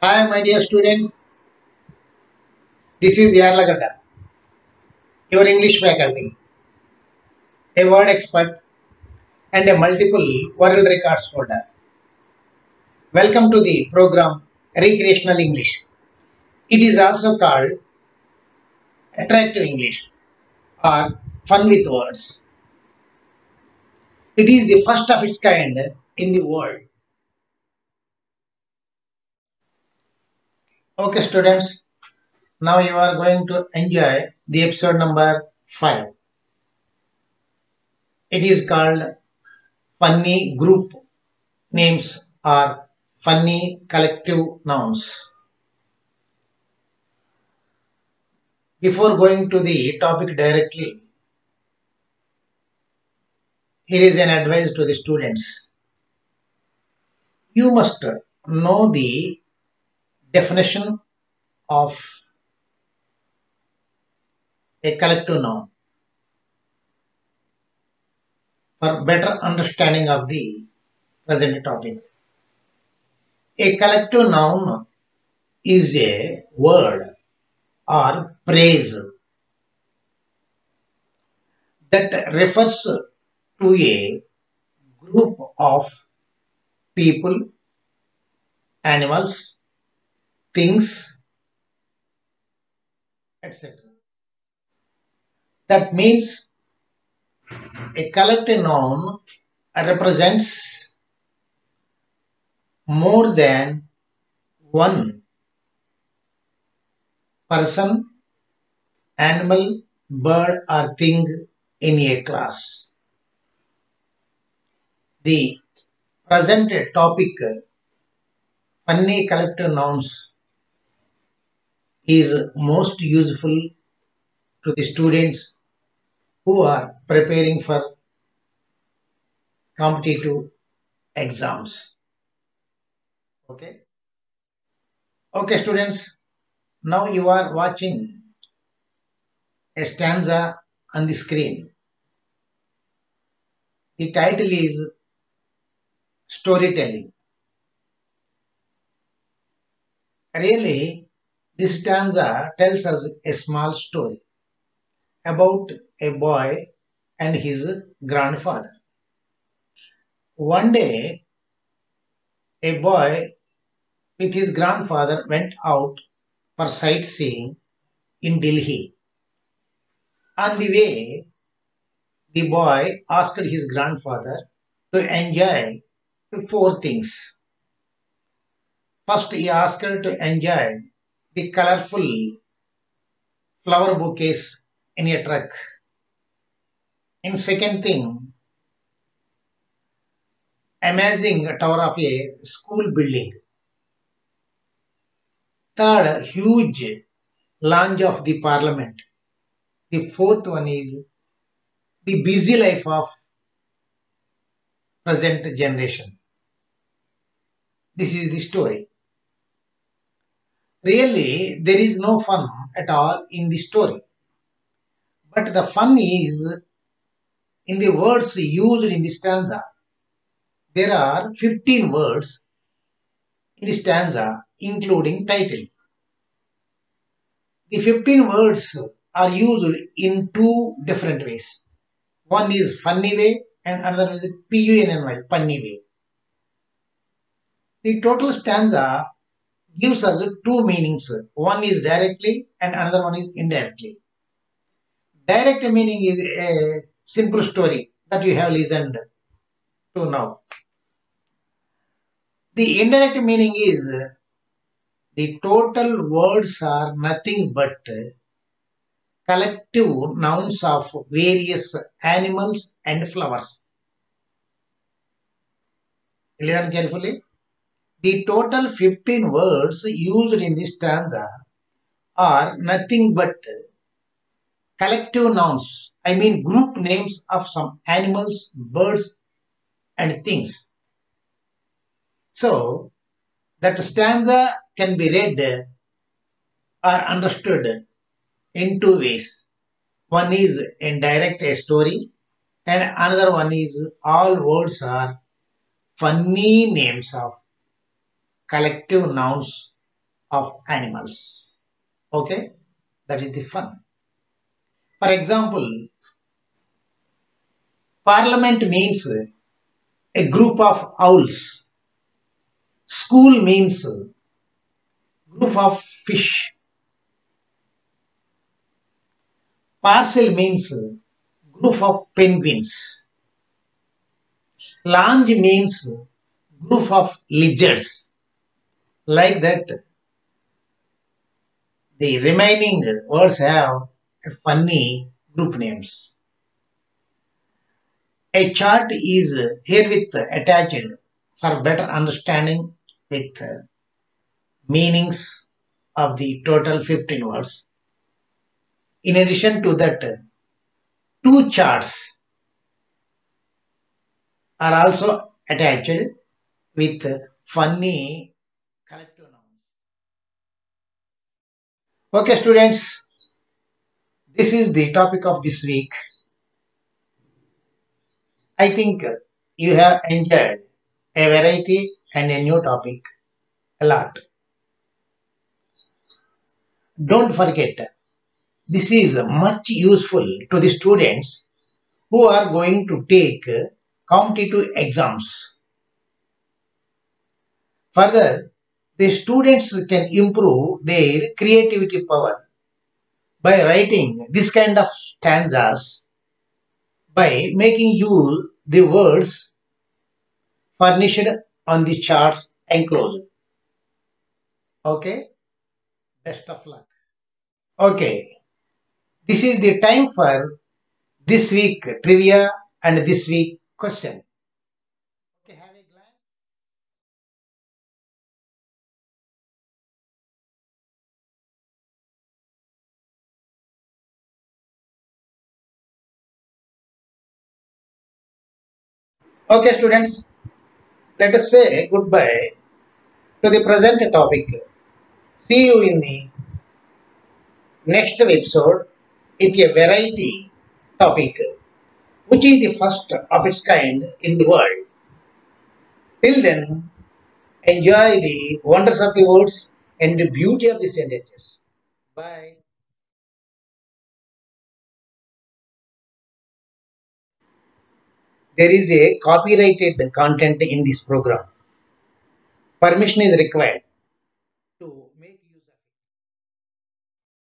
Hi, my dear students. This is Yarlagadda, your English faculty, a word expert, and a multiple world records holder. Welcome to the program Recreational English. It is also called Attractive English or Fun with Words. It is the first of its kind in the world. Okay, students, now you are going to enjoy the episode number 5. It is called Funny Group Names or Funny Collective Nouns. Before going to the topic directly, here is an advice to the students. You must know the definition of a collective noun for better understanding of the present topic. A collective noun is a word or phrase that refers to a group of people, animals, things, etc. That means a collective noun represents more than one person, animal, bird, or thing in a class. The present topic, funny collective nouns, is most useful to the students who are preparing for competitive exams. Okay. Okay, students. Now you are watching a stanza on the screen. The title is Storytelling. Really, this stanza tells us a small story about a boy and his grandfather. One day, a boy with his grandfather went out for sightseeing in Delhi. On the way, the boy asked his grandfather to enjoy four things. First, he asked her to enjoy the colorful flower bouquets in a truck. And second thing, amazing tower of a school building. Third, huge launch of the parliament. The fourth one is the busy life of present generation. This is the story. Really, there is no fun at all in the story. But the fun is in the words used in the stanza. There are 15 words in the stanza, including title. The 15 words are used in two different ways. One is funny way and another is P-U-N-N-Y, punny way. The total stanza gives us two meanings. One is directly and another one is indirectly. Direct meaning is a simple story that you have listened to now. The indirect meaning is the total words are nothing but collective nouns of various animals and flowers. Listen carefully. The total 15 words used in this stanza are nothing but collective nouns, I mean group names of some animals, birds, and things. So, that stanza can be read or understood in two ways. One is indirect a story, and another one is all words are funny names of collective nouns of animals. Okay, that is the fun. For example, parliament means a group of owls. School means group of fish. Parcel means group of penguins. Lounge means group of lizards. Like that, the remaining words have funny group names. A chart is herewith attached for better understanding with meanings of the total 15 words. In addition to that, two charts are also attached with funny collective nouns. Okay, students, this is the topic of this week. I think you have enjoyed a variety and a new topic a lot. Don't forget, this is much useful to the students who are going to take competitive exams. Further, the students can improve their creativity power by writing this kind of stanzas by making use the words furnished on the charts enclosed. Okay, best of luck. Okay, this is the time for this week trivia and this week question. Okay, students, let us say goodbye to the present topic. See you in the next episode with a variety topic, which is the first of its kind in the world. Till then, enjoy the wonders of the words and the beauty of the sentences. Bye. There is a copyrighted content in this program. Permission is required.